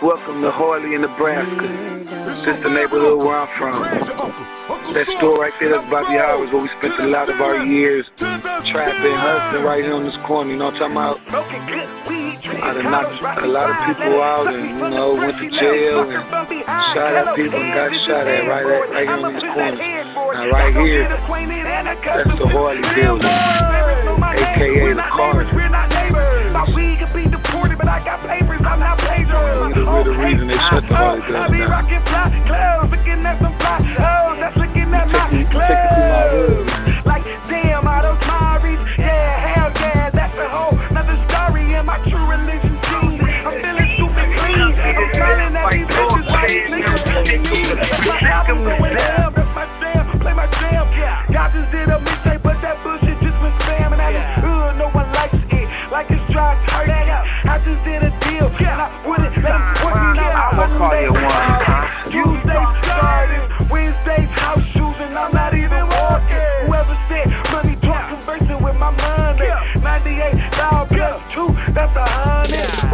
Welcome to Harley, in Nebraska. This is the neighborhood where I'm from. That store right there, that's Bobby Howard's, where we spent a lot of our years trapping, hustling right here on this corner. You know what I'm talking about? I done knocked a lot of people out and, you know, went to jail and shot at people and got shot at right, right here on these corners. Now, right here, that's the Harley building, aka the Carter. We the, the reason they shut the Harley building down. Like, damn, all those Maris, yeah, hell yeah, that's a whole nother story in my true religion team. I'm feeling stupid clean. I'm smiling at these bitches like niggas. That's my album going down, conversing with my money. 98 dollars plus two, that's a hundred.